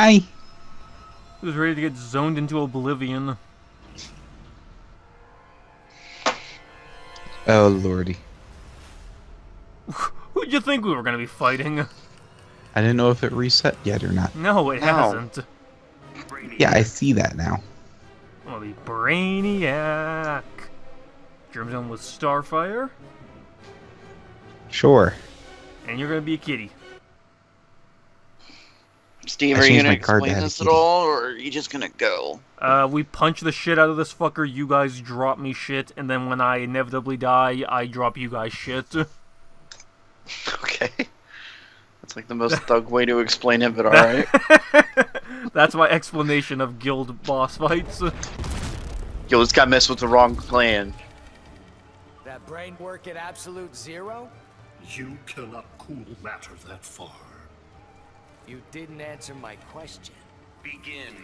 Hi. He was ready to get zoned into oblivion. Oh lordy. Who'd you think we were gonna be fighting? I didn't know if it reset yet or not. No, it No. hasn't. Yeah, I see that now. I'm gonna be Brainiac. Germ Zone with Starfire, Sure. and you're gonna be a kitty. Steve, I are you gonna my card to explain this at all, or are you just gonna go? Uh, we punch the shit out of this fucker, you guys drop me shit, and then when I inevitably die, I drop you guys shit. Okay. That's like the most thug way to explain it, but alright. That's my explanation of guild boss fights. Yo, this guy messed with the wrong clan. That brain work at absolute zero? You cannot cool matter that far. You didn't answer my question. Begin.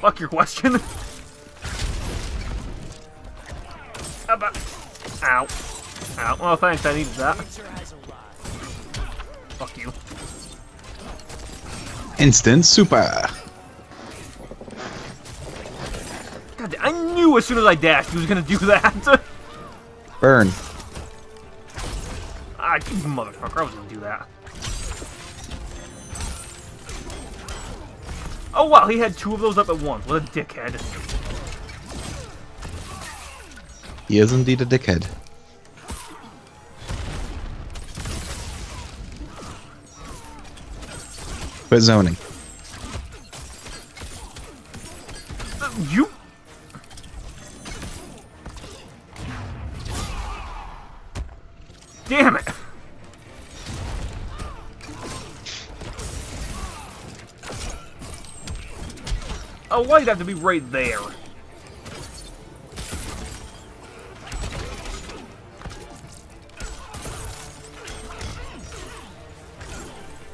Fuck your question. About. Ow. Ow. Oh, thanks, I needed that. Answer has arrived. Fuck you. Instant super. God, I knew as soon as I dashed he was gonna do that. Burn. ah, you motherfucker, I was gonna do that. Oh wow, he had two of those up at once. What a dickhead. He is indeed a dickhead. Quit zoning. Uh, You. Damn it. Oh, why'd it have to be right there?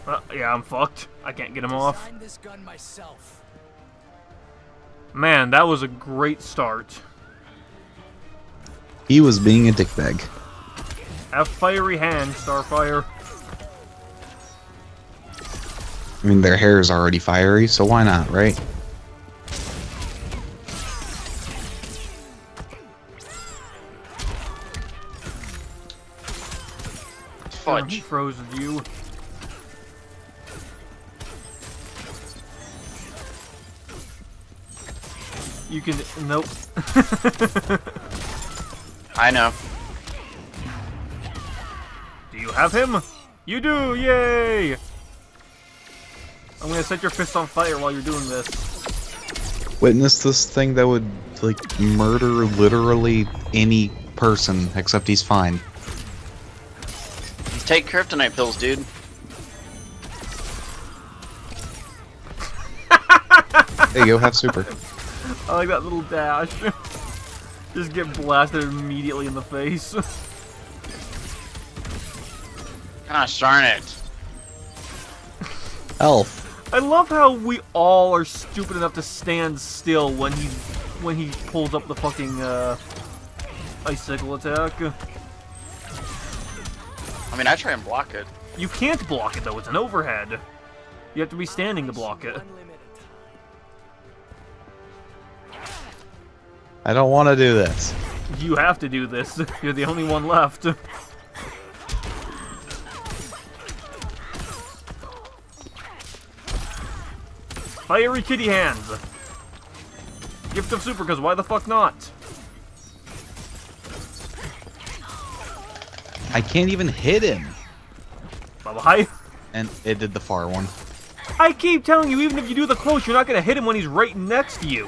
Uh, yeah, I'm fucked. I can't get him off. This gun myself. Man, that was a great start. He was being a dickbag. Have fiery hands, Starfire. I mean, their hair is already fiery, so why not, right? Oh, he Fudge. froze you. You can. Nope. I know. Do you have him? You do! Yay! I'm gonna set your fist on fire while you're doing this. Witness this thing that would, like, murder literally any person, except he's fine. Just take kryptonite pills, dude. There you go, have super. I like that little dash. Just get blasted immediately in the face. Gosh darn it. Elf. I love how we all are stupid enough to stand still when he when he pulls up the fucking uh, icicle attack. I mean, I try and block it. You can't block it though; it's an overhead. You have to be standing to block it. I don't want to do this. You have to do this. You're the only one left. Fiery kitty hands. Gift of super, because why the fuck not? I can't even hit him. Bye bye. And it did the far one. I keep telling you, even if you do the close, you're not gonna hit him when he's right next to you.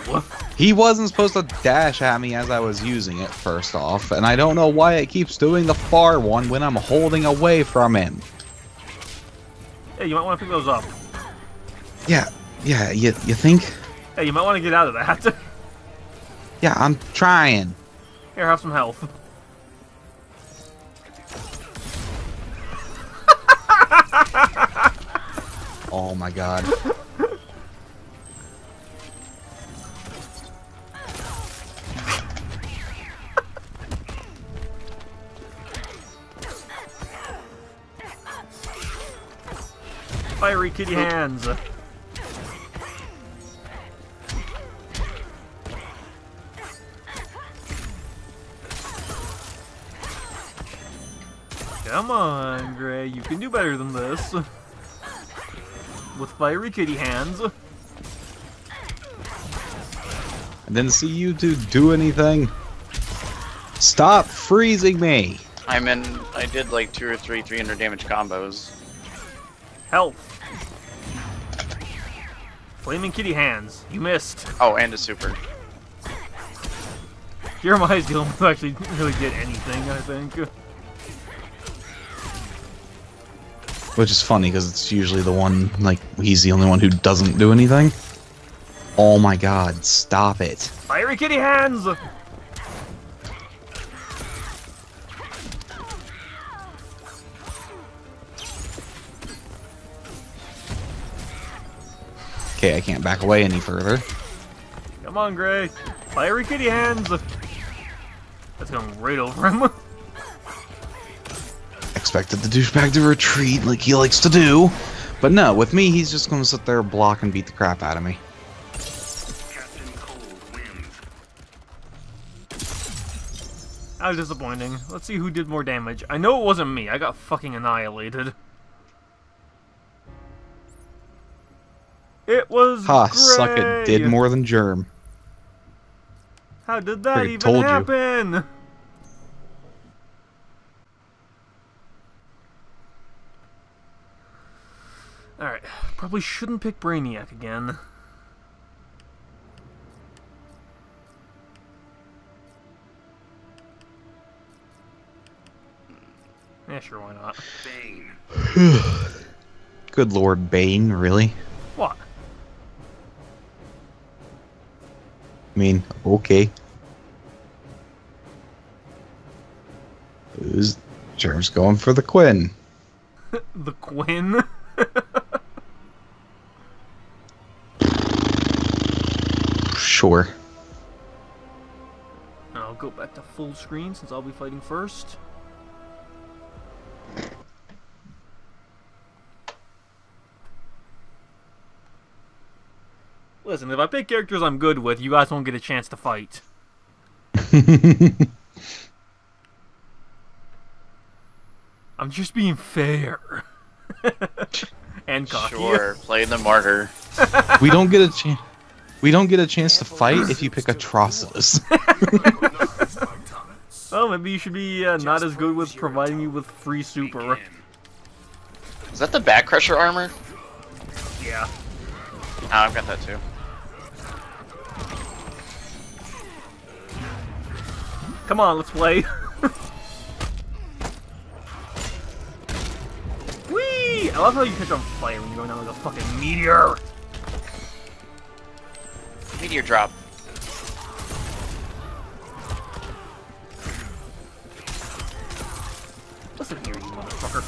He wasn't supposed to dash at me as I was using it, first off, and I don't know why it keeps doing the far one when I'm holding away from him. Hey, you might want to pick those up. Yeah, yeah, you, you think? Hey, you might want to get out of that. Yeah, I'm trying. Here, have some health. Oh my god. Fiery kitty hands. Come on, Grey, you can do better than this. With fiery kitty hands. I didn't see you two do anything. Stop freezing me. I'm in. I did like two or three 300 damage combos. Health. Flaming kitty hands. You missed. Oh, and a super. Jeremiah's the only one who actually really did anything, I think. Which is funny because it's usually the one, like, he's the only one who doesn't do anything. Oh my god, stop it. Fiery kitty hands! Okay, I can't back away any further. Come on, Grey. Fiery kitty hands! That's going right over him. Expected the douchebag to retreat like he likes to do. But no, with me, he's just gonna sit there, block, and beat the crap out of me. Captain Cold wins. That was disappointing. Let's see who did more damage. I know it wasn't me. I got fucking annihilated. It was Ha, suck it, did more than Germ. How did that Friggin' even happen? you. happen? Alright, probably shouldn't pick Brainiac again. Yeah, sure, why not? Bane. Good lord, Bane, really? What? I mean, okay. Who's Germ's going for the Quinn? The Quinn? Sure. I'll go back to full screen since I'll be fighting first. Listen, if I pick characters I'm good with, you guys won't get a chance to fight. I'm just being fair. and cocky. Sure, play the martyr. we don't get a chance. We don't get a chance to fight if you pick Atrocitus. oh, maybe you should be uh, not as good with providing you with free super. Is that the back crusher armor? Yeah. Oh, I've got that too. Come on, let's play. Whee! I love how you catch on fire when you're going down like a fucking meteor. Meteor drop. Listen here, you motherfucker.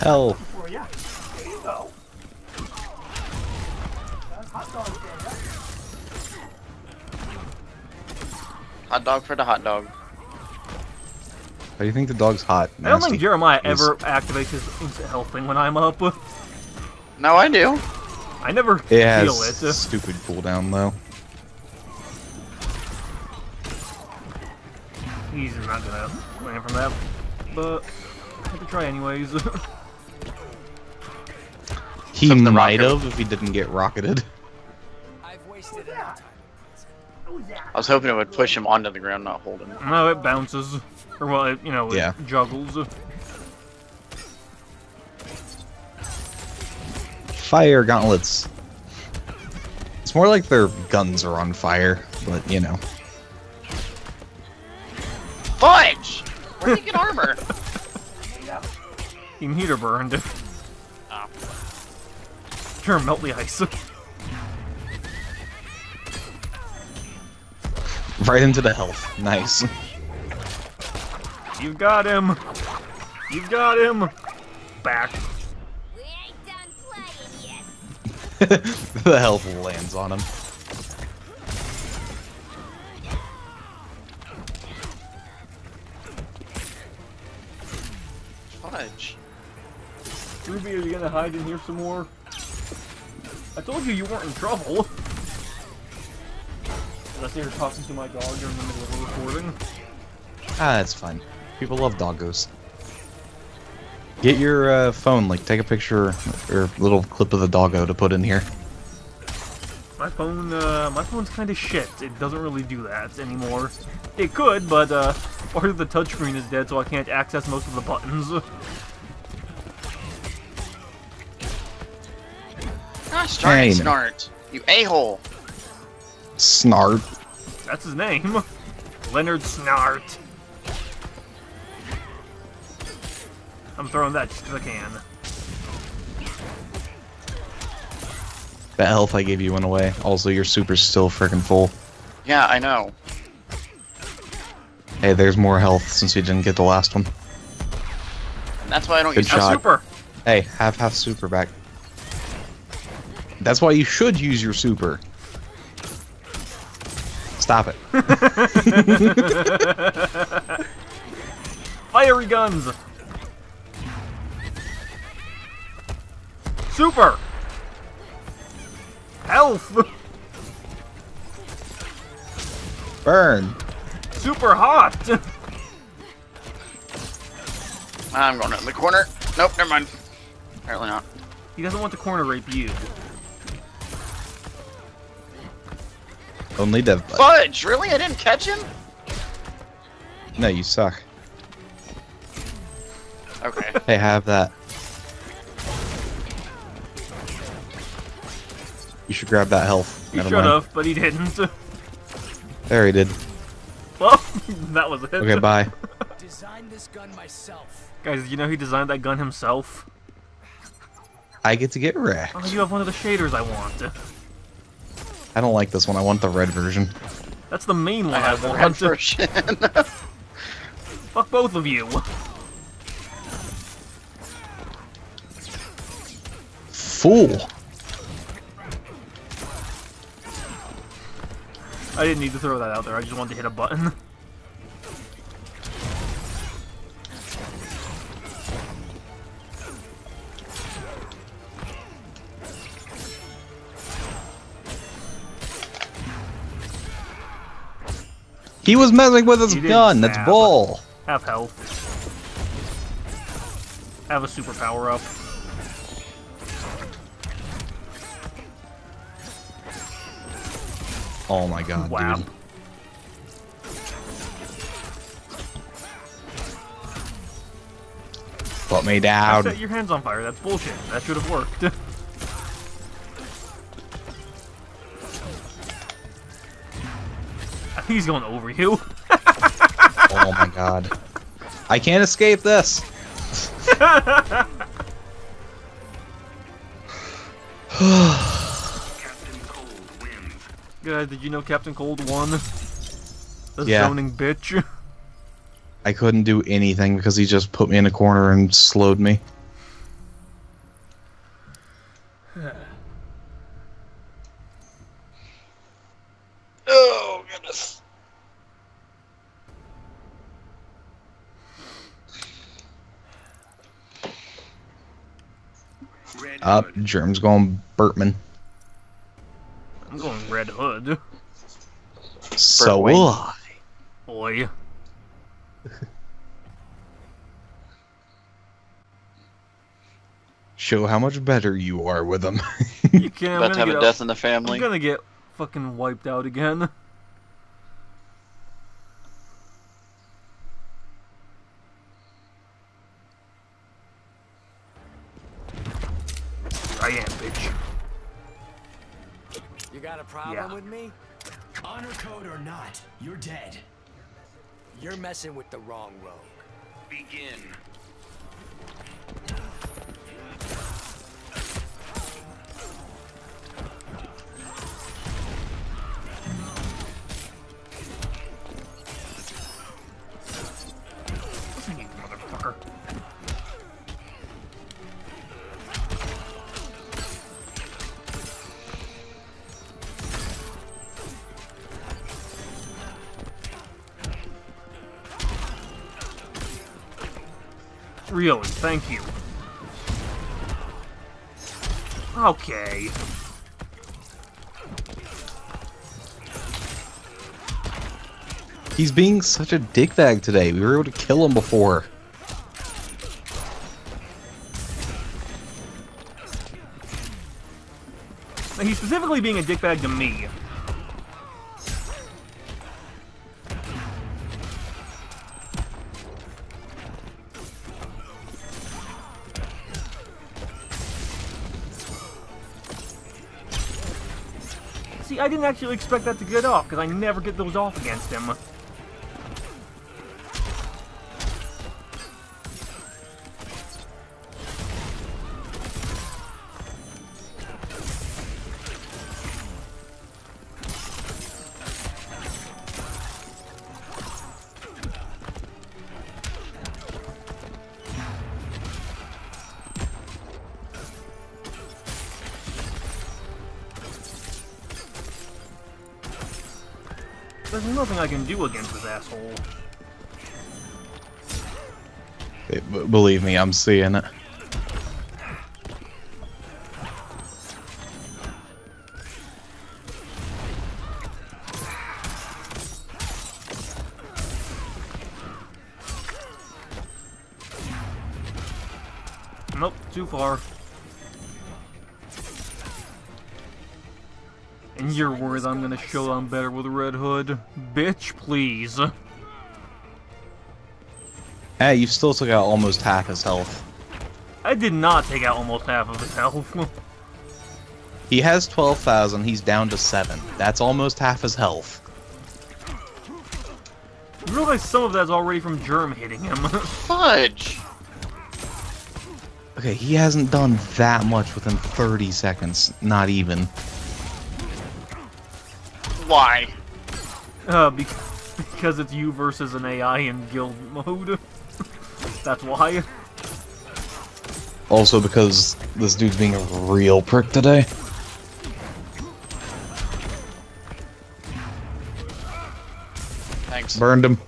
Hell. Hot dog for the hot dog. How do you think the dog's hot? I don't think Jeremiah Yes. ever activates his instant health thing when I'm up. No, I do. I never It has feel it. stupid cooldown though. He's not gonna land from that, but I have to try anyways. He Took the might rocket. have if he didn't get rocketed. I've wasted enough time. I was hoping it would push him onto the ground, not hold him. no, it bounces. Or, well, it, you know, it Yeah. juggles. Fire gauntlets. It's more like their guns are on fire, but you know. Fudge! Where'd he get armor? Even heater burned. Ah. Oh. Sure, melt the ice. Right into the health. Nice. You've got him! You've got him! Back. We ain't done playing yet. the health lands on him. Fudge. Ruby, are you gonna hide in here some more? I told you you weren't in trouble. Unless you're talking to my dog during the middle of a recording. Ah, that's fine. People love doggos. Get your uh, phone, like, take a picture or little clip of the doggo to put in here. My phone, uh, my phone's kind of shit. It doesn't really do that anymore. It could, but uh, part of the touchscreen is dead, so I can't access most of the buttons. Gosh darn it, Hey. Snart. You a-hole. Snart. That's his name. Leonard Snart. I'm throwing that to the can. That health I gave you went away. Also, your super's still freaking full. Yeah, I know. Hey, there's more health since we didn't get the last one. And that's why I don't Good use Now, shot. super. Hey, have half super back. That's why you should use your super. Stop it. Fiery guns. Super. Health. Burn. Super hot. I'm going in the corner. Nope, never mind. Apparently not. He doesn't want the corner rape you. Only dev butt. Fudge! Really? I didn't catch him? No, you suck. Okay. Hey, have that. You should grab that health. He should have, but he didn't. There he did. Well, that was it. Okay, bye. Designed this gun myself. Guys, you know he designed that gun himself? I get to get wrecked. Oh, you have one of the shaders I want. I don't like this one. I want the red version. That's the main one I I, have the want. red version. Fuck both of you. Fool. I didn't need to throw that out there. I just wanted to hit a button. He was messing with his gun. That's bull. Have health. Have a superpower up. Oh my god, Wow. dude. Put me I down. set your hands on fire. That's bullshit. That should have worked. I think he's going over you. Oh my god. I can't escape this. Captain Guys, did you know Captain Cold won? The Yeah. zoning bitch. I couldn't do anything because he just put me in a corner and slowed me. oh, goodness. Up, Hood. Germ's going Batman. I'm going Red Hood. So Wayne. will I. Boy. Show how much better you are with him. You can't. I'm About to have get a out- death in the family. I'm gonna get fucking wiped out again. I am, bitch. You got a problem Yeah. With me? Honor code or not, you're dead. You're messing with the wrong rogue. Begin. Really, thank you. Okay. He's being such a dickbag today. We were able to kill him before. And he's specifically being a dickbag to me. I didn't actually expect that to get off, because I never get those off against him. I can do against this asshole. B- believe me, I'm seeing it. Nope, too far. And you're worried I'm gonna show I'm better with Red Hood? Bitch, please. Hey, you've still took out almost half his health. I did not take out almost half of his health. He has 12,000, he's down to 7. That's almost half his health. you realize some of that's already from Germ hitting him. Fudge! Okay, he hasn't done that much within 30 seconds. Not even. Why? uh, be- because it's you versus an AI in guild mode. That's why. Also because this dude's being a real prick today. Thanks. Burned him.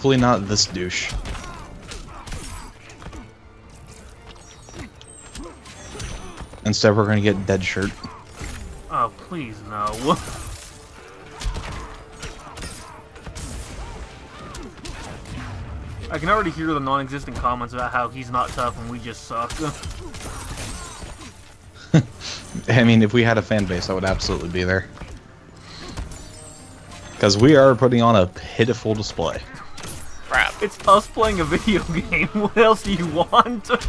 Hopefully not this douche. Instead, we're gonna get Deadshot. Oh, please no. I can already hear the non-existent comments about how he's not tough and we just suck. I mean, if we had a fan base, I would absolutely be there. Because we are putting on a pitiful display. It's us playing a video game. What else do you want?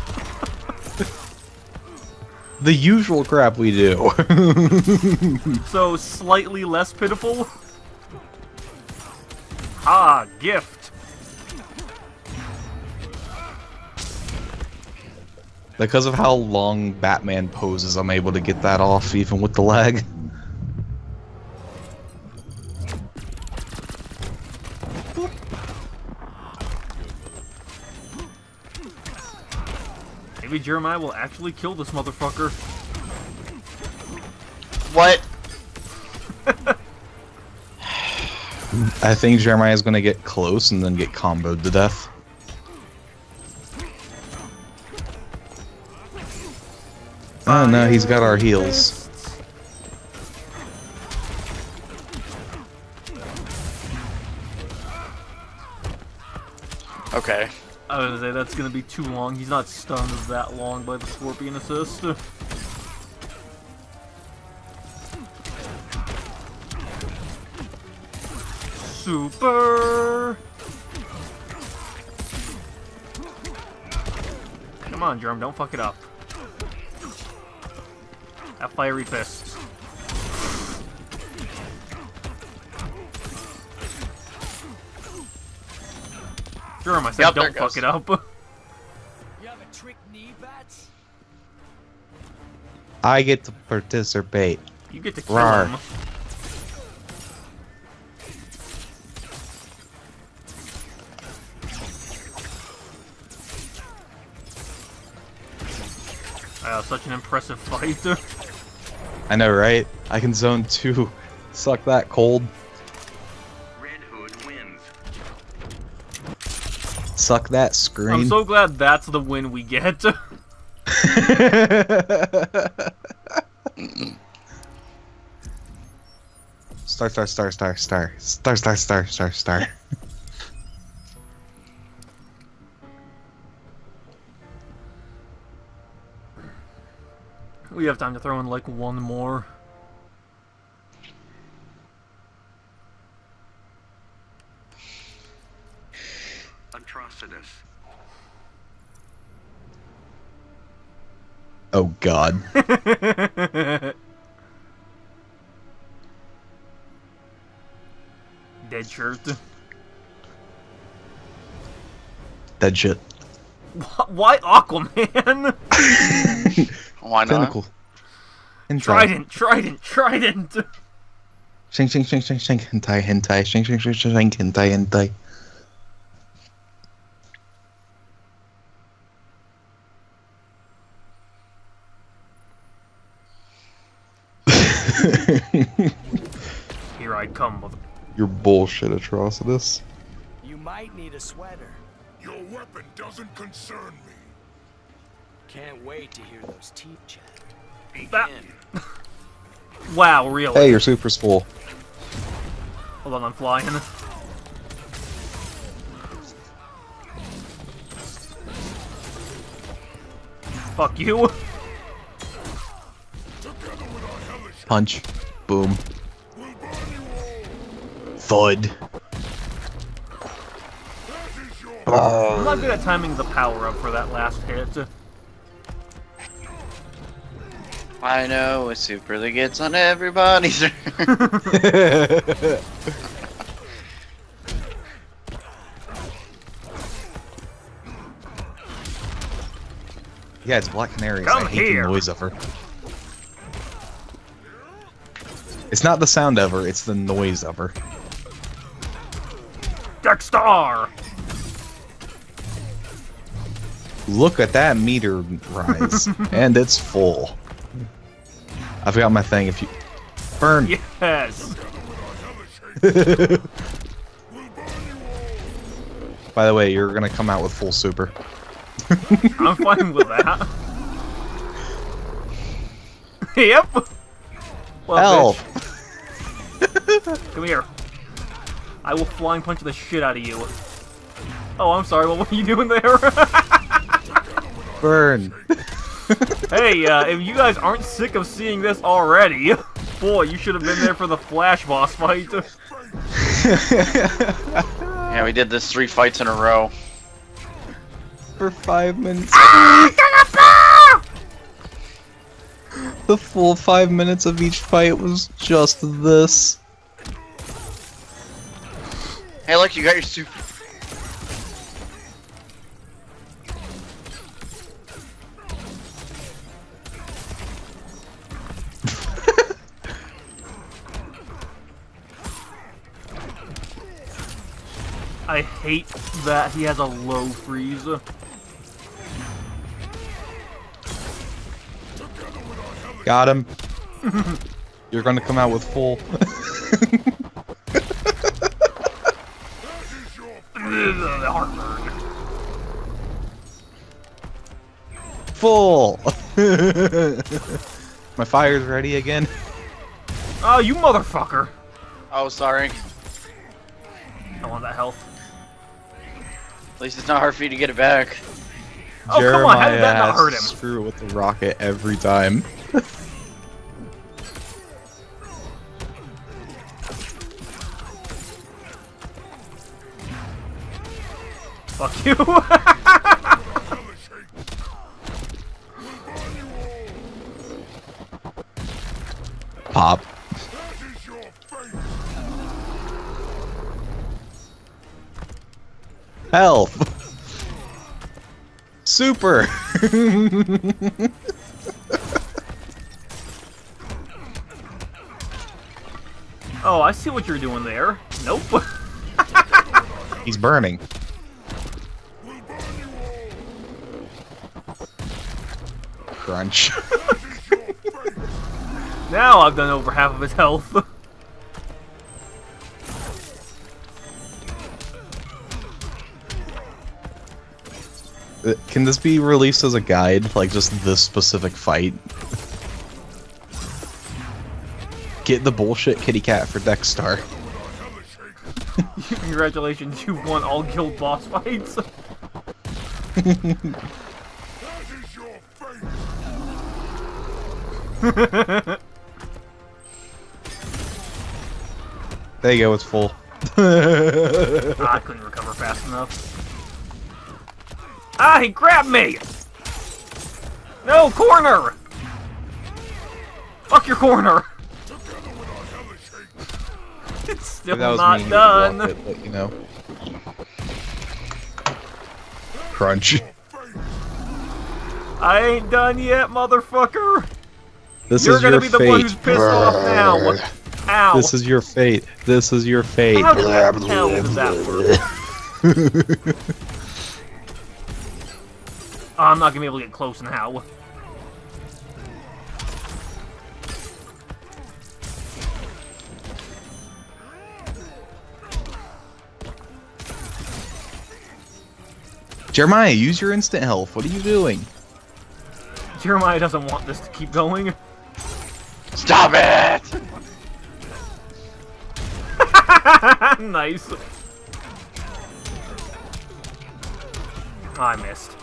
The usual crap we do. so slightly less pitiful? Ah, gift. because of how long Batman poses, I'm able to get that off even with the lag. Maybe Jeremiah will actually kill this motherfucker. What? I think Jeremiah's gonna get close and then get comboed to death. Oh no, he's got our heals. Okay. I was gonna say that's gonna be too long. He's not stunned that long by the scorpion assist. Super. Come on, Germ, don't fuck it up. That fiery fist. Sure, myself. Yep, don't fuck it up. you have a trick knee bats? I get to participate. You get to kill Rawr. him. Wow, such an impressive fight. I know, right? I can zone two. Suck that cold. Suck that screen. I'm so glad that's the win we get. star, star, star, star, star, star, star, star, star, star. we have time to throw in like one more. Oh god. Deadshot. Dead shit. Why Aquaman? Why not? Tentacle. Trident, trident, trident. Shink, shink, shink, shink, shink, hentai, hentai, shink, shink, shink, shink, hentai, hentai. Bullshit, Atrocitus. You might need a sweater. Your weapon doesn't concern me. Can't wait to hear those teeth chatter. That- Begin. Wow, really? Hey, your super's full. Hold on, I'm flying. Fuck you. Punch. Boom. Thud. I'm not good at timing the power up for that last hit. I know a super that gets on everybody's. Yeah, it's Black Canary. Come I hate here. the noise of her. It's not the sound of her, it's the noise of her. Dexstar! Look at that meter rise. and it's full. I've got my thing if you. Burn! Yes! By the way, you're gonna come out with full super. I'm fine with that. yep! Well, come here. I will flying punch the shit out of you. Oh, I'm sorry, what were you doing there? Burn! hey, uh, if you guys aren't sick of seeing this already, boy, you should have been there for the Flash boss fight. yeah, we did this three fights in a row. For five minutes. the full five minutes of each fight was just this. Hey, look, you got your super. I hate that he has a low freeze. Got him. You're gonna come out with full. full! My fire's ready again. Oh, you motherfucker! Oh, sorry. I want that health. At least it's not hard for you to get it back. Oh, come on, how did that not has hurt him? Screw with the rocket every time. Fuck you. Health. Super. oh, I see what you're doing there. Nope. He's burning. crunch. Now I've done over half of his health. Can this be released as a guide, like just this specific fight? Get the bullshit kitty cat for Dexstar. Congratulations, you won all guild boss fights. That is your fate. There you go, it's full. I couldn't recover fast enough. Ah, he grabbed me! No, corner! Fuck your corner! It's still not me, he would done. it, but, you know. Crunch. I ain't done yet, motherfucker! This You're is gonna your be the fate. one who's pissed off now! Ow! This is your fate. This is your fate. How the hell does that work? Oh, I'm not gonna be able to get close now. Jeremiah, use your instant health. What are you doing? Jeremiah doesn't want this to keep going. Stop it! nice. I missed.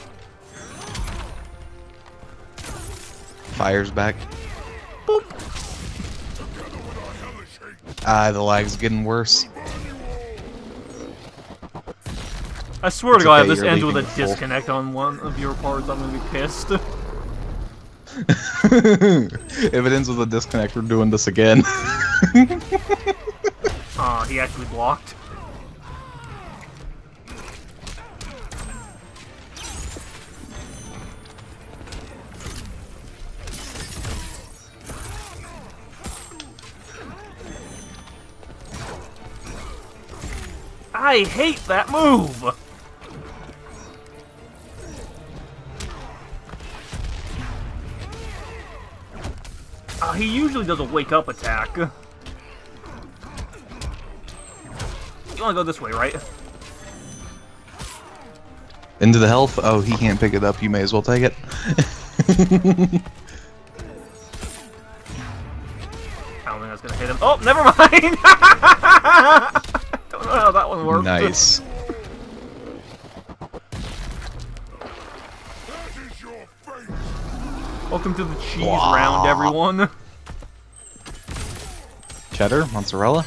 Fire's back. Ah, the lag's getting worse. I swear It's to God, okay, if this ends with a full. disconnect on one of your parts, I'm gonna be pissed. if it ends with a disconnect, we're doing this again. Aw, he actually blocked. I hate that move! Uh, he usually does a wake up attack. You wanna go this way, right? Into the health? Oh, he can't pick it up. You may as well take it. I don't think that's gonna hit him. Oh, never mind! don't know how that one worked. nice. That is your fate. Welcome to the cheese Wow. round, everyone. Cheddar? Mozzarella?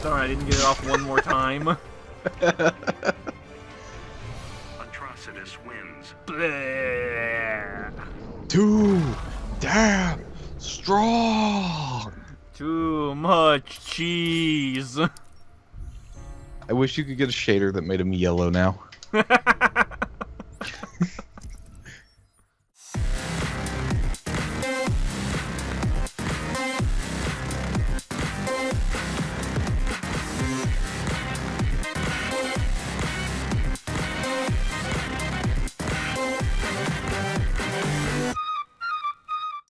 Sorry, I didn't get it off one more time. Atrocitus wins. Bleh. Too damn strong! Too much cheese. I wish you could get a shader that made him yellow now.